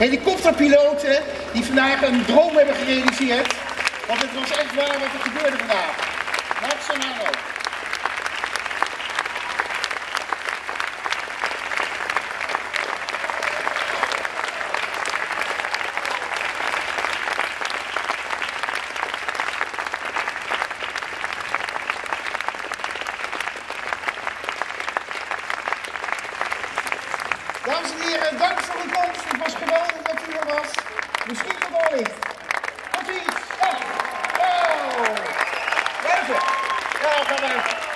helikopterpiloten die vandaag een droom hebben gerealiseerd. Want het was echt waar wat er gebeurde vandaag. Max en Arno. Dames en heren, dank voor Misschien gewoon niet. Tot ziens. Ja, ja. Wonderful. Ja, ga maar.